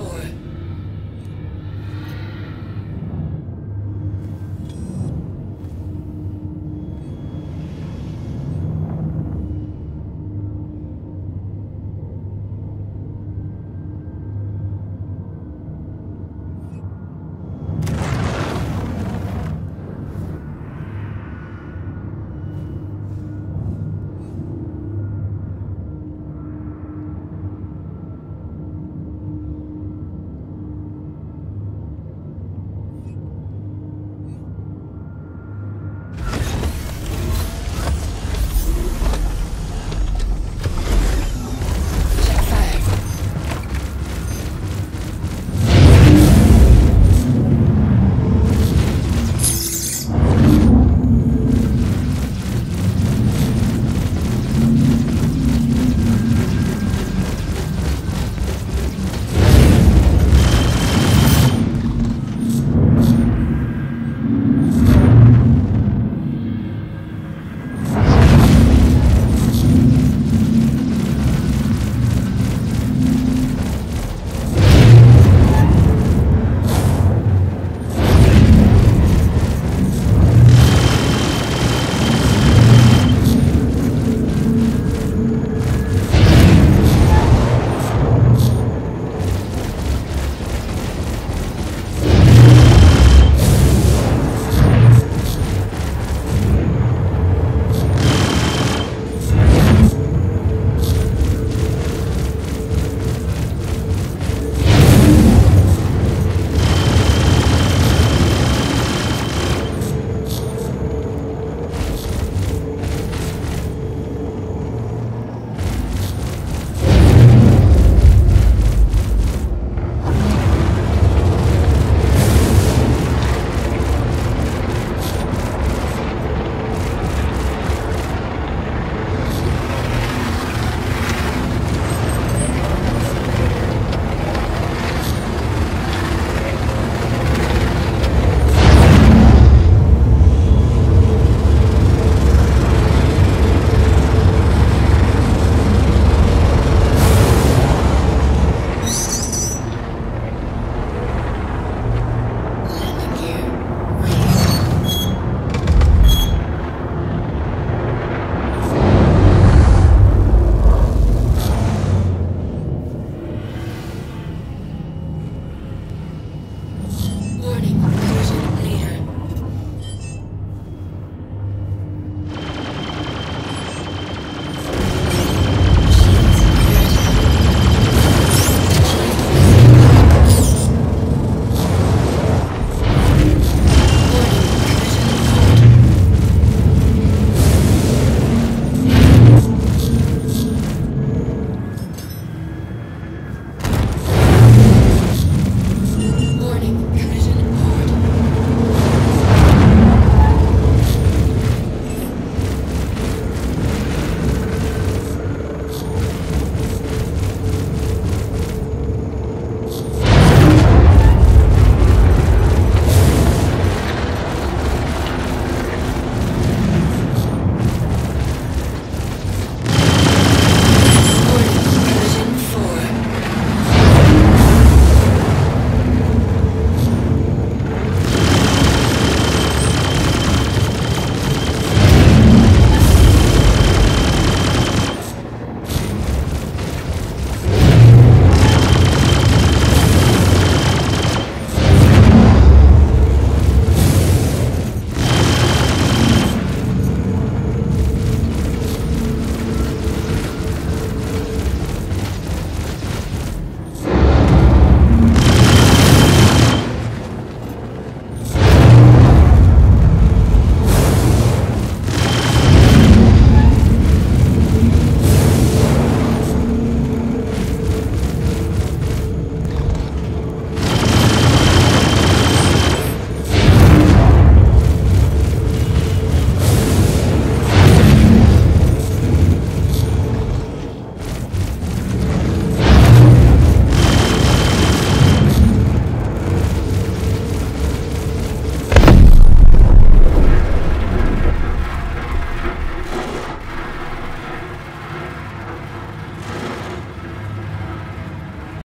before.